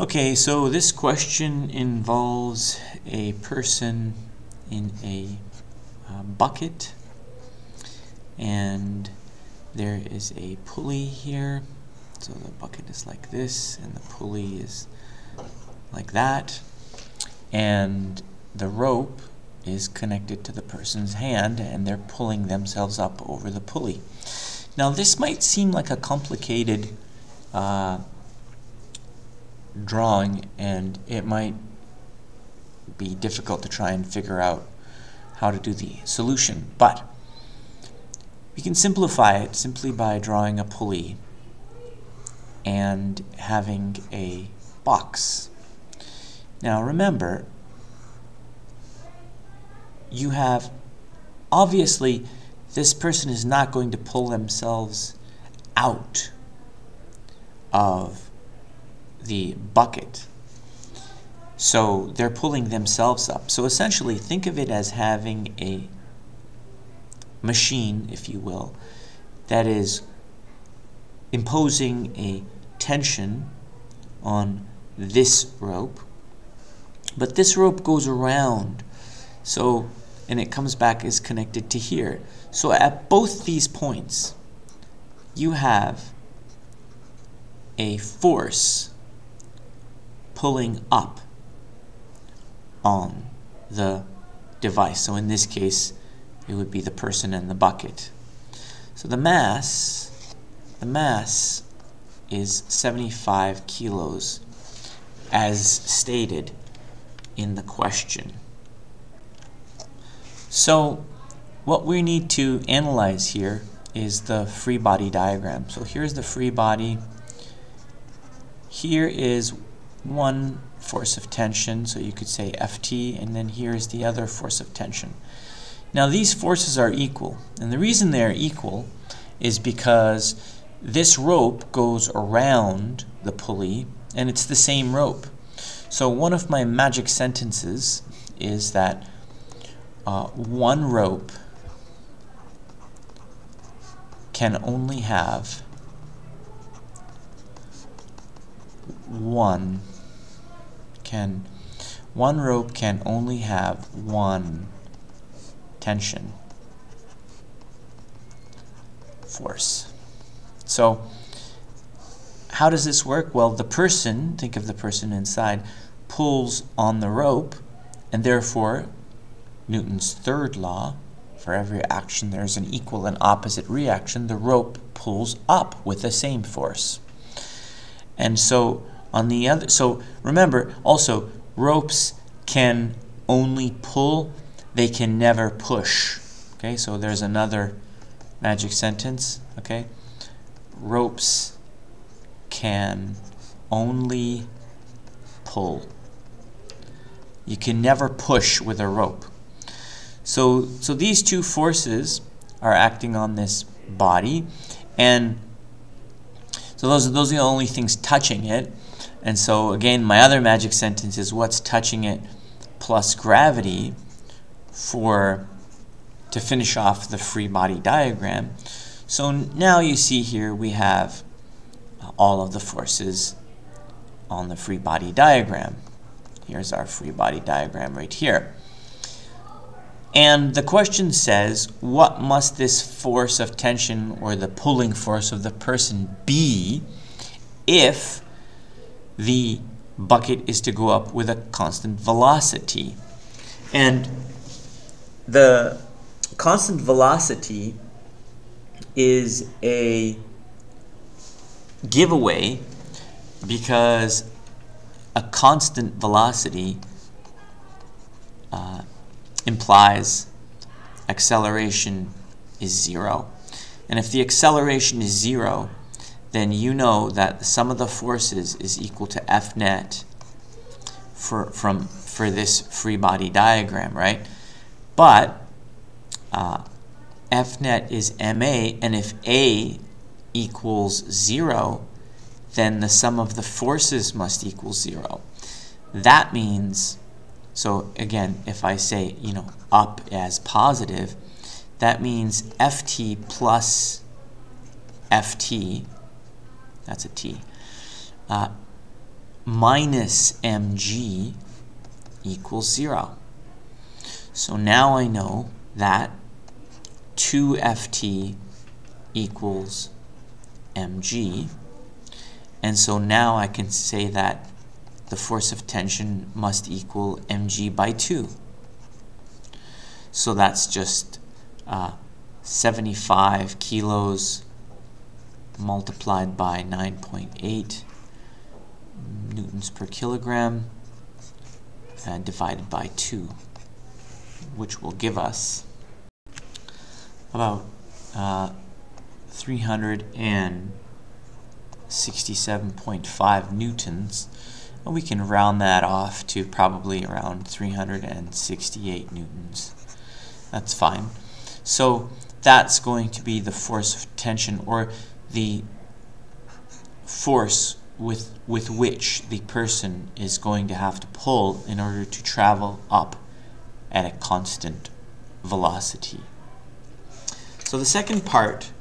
Okay, so this question involves a person in a uh, bucket. And there is a pulley here. So the bucket is like this and the pulley is like that. And the rope is connected to the person's hand and they're pulling themselves up over the pulley. Now this might seem like a complicated uh, drawing and it might be difficult to try and figure out how to do the solution, but we can simplify it simply by drawing a pulley and having a box. Now remember, you have obviously this person is not going to pull themselves out of the bucket. So they're pulling themselves up. So essentially, think of it as having a machine, if you will, that is imposing a tension on this rope. But this rope goes around. So, and it comes back is connected to here. So at both these points, you have a force pulling up on the device. So in this case, it would be the person in the bucket. So the mass, the mass is 75 kilos as stated in the question. So what we need to analyze here is the free body diagram. So here's the free body. Here is one force of tension, so you could say Ft, and then here's the other force of tension. Now these forces are equal, and the reason they're equal is because this rope goes around the pulley, and it's the same rope. So one of my magic sentences is that uh, one rope can only have one can one rope can only have one tension force. So how does this work? Well, the person, think of the person inside, pulls on the rope, and therefore Newton's third law, for every action there's an equal and opposite reaction, the rope pulls up with the same force. And so on the other, so remember also ropes can only pull, they can never push. Okay, so there's another magic sentence. Okay, ropes can only pull. You can never push with a rope. So, so these two forces are acting on this body, and so those are, those are the only things touching it. And so again, my other magic sentence is what's touching it plus gravity for to finish off the free body diagram. So now you see here we have all of the forces on the free body diagram. Here's our free body diagram right here. And the question says, what must this force of tension or the pulling force of the person be if the bucket is to go up with a constant velocity. And the constant velocity is a giveaway because a constant velocity uh, implies acceleration is zero. And if the acceleration is zero, then you know that the sum of the forces is equal to F net for, from, for this free body diagram, right? But uh, F net is MA, and if A equals 0, then the sum of the forces must equal 0. That means, so again, if I say, you know, up as positive, that means Ft plus Ft that's a T, uh, minus mg equals 0. So now I know that 2ft equals mg. And so now I can say that the force of tension must equal mg by 2. So that's just uh, 75 kilos multiplied by 9.8 newtons per kilogram and uh, divided by 2, which will give us about uh, 367.5 newtons. And we can round that off to probably around 368 newtons. That's fine. So that's going to be the force of tension or the force with, with which the person is going to have to pull in order to travel up at a constant velocity. So the second part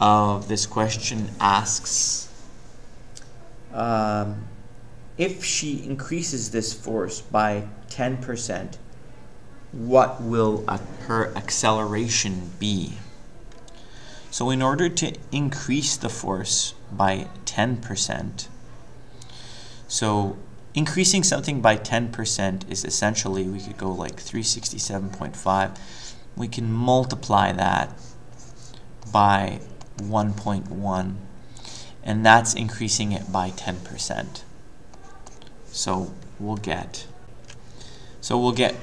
of this question asks um, if she increases this force by 10%, what will her acceleration be? So in order to increase the force by 10%, so increasing something by 10% is essentially, we could go like 367.5, we can multiply that by 1.1 and that's increasing it by 10%. So we'll get so we'll get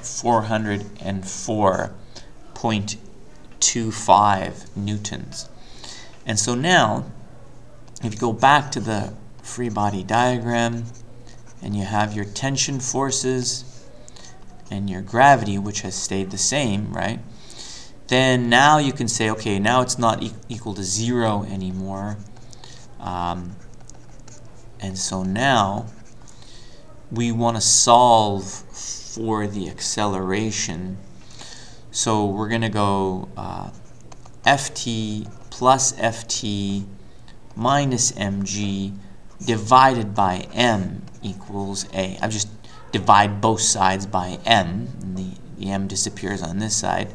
404.25 newtons. And so now, if you go back to the free body diagram, and you have your tension forces and your gravity, which has stayed the same, right? Then now you can say, okay, now it's not e equal to zero anymore. Um, and so now we want to solve for the acceleration. So we're going to go uh, ft plus ft minus mg divided by m equals a. I've just divide both sides by m, and the, the m disappears on this side.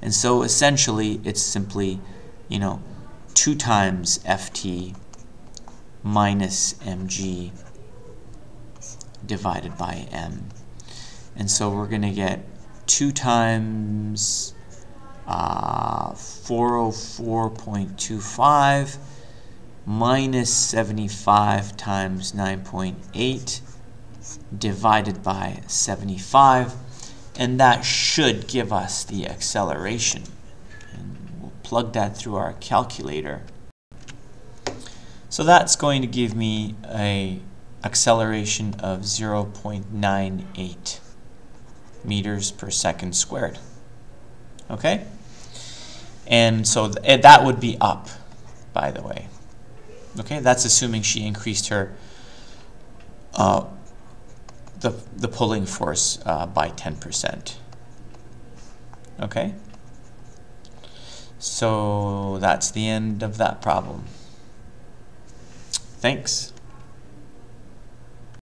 And so essentially it's simply, you know, 2 times ft minus mg divided by m. And so we're going to get 2 times uh, 404.25 minus 75 times 9.8 divided by 75 and that should give us the acceleration. And we'll plug that through our calculator. So that's going to give me a acceleration of 0.98 meters per second squared. Okay? And so th eh, that would be up, by the way. Okay, that's assuming she increased her uh, the, the pulling force uh, by 10%. Okay? So that's the end of that problem. Thanks.